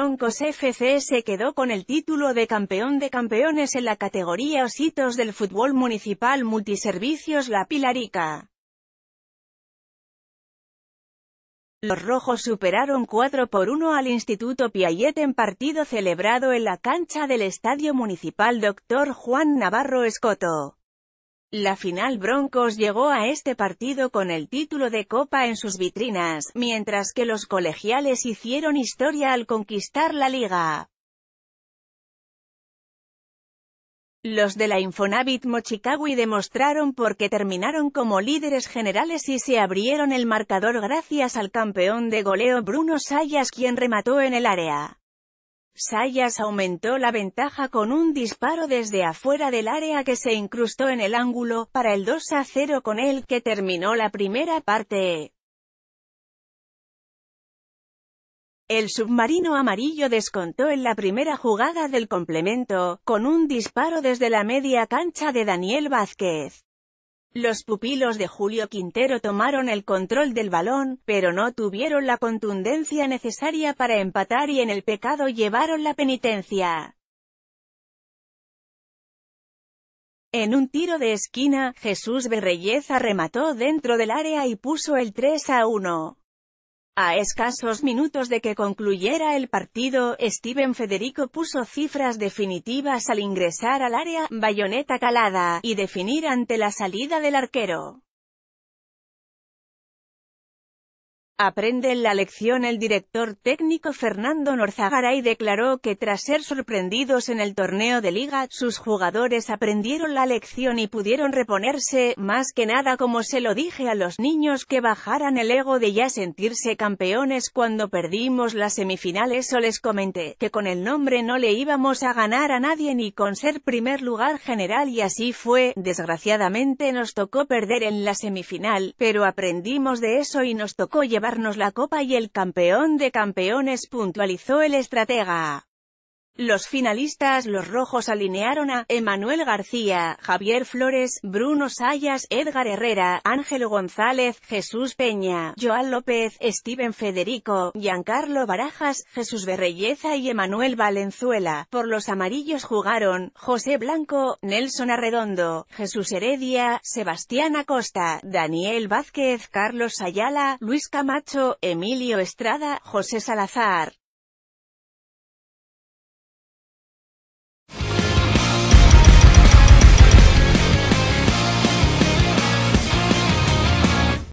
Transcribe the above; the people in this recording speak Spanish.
Broncos FC se quedó con el título de campeón de campeones en la categoría Ositos del fútbol municipal Multiservicios La Pilarica. Los rojos superaron 4 por 1 al Instituto Piaget en partido celebrado en la cancha del Estadio Municipal Dr. Juan Navarro Escoto. La final Broncos llegó a este partido con el título de Copa en sus vitrinas, mientras que los colegiales hicieron historia al conquistar la liga. Los de la Infonavit Mochicagui demostraron por qué terminaron como líderes generales y se abrieron el marcador gracias al campeón de goleo Bruno Sayas quien remató en el área. Sayas aumentó la ventaja con un disparo desde afuera del área que se incrustó en el ángulo, para el 2 a 0 con el que terminó la primera parte. El submarino amarillo descontó en la primera jugada del complemento, con un disparo desde la media cancha de Daniel Vázquez. Los pupilos de Julio Quintero tomaron el control del balón, pero no tuvieron la contundencia necesaria para empatar y en el pecado llevaron la penitencia. En un tiro de esquina, Jesús Berreyeza remató dentro del área y puso el 3 a 1. A escasos minutos de que concluyera el partido, Steven Federico puso cifras definitivas al ingresar al área, bayoneta calada, y definir ante la salida del arquero. Aprende la lección el director técnico Fernando Norzagaray declaró que tras ser sorprendidos en el torneo de liga, sus jugadores aprendieron la lección y pudieron reponerse, más que nada como se lo dije a los niños que bajaran el ego de ya sentirse campeones cuando perdimos las semifinales. O les comenté, que con el nombre no le íbamos a ganar a nadie ni con ser primer lugar general y así fue, desgraciadamente nos tocó perder en la semifinal, pero aprendimos de eso y nos tocó llevar la copa y el campeón de campeones puntualizó el estratega. Los finalistas los rojos alinearon a Emanuel García, Javier Flores, Bruno Sayas, Edgar Herrera, Ángel González, Jesús Peña, Joan López, Steven Federico, Giancarlo Barajas, Jesús Berreyeza y Emanuel Valenzuela. Por los amarillos jugaron José Blanco, Nelson Arredondo, Jesús Heredia, Sebastián Acosta, Daniel Vázquez, Carlos Ayala, Luis Camacho, Emilio Estrada, José Salazar.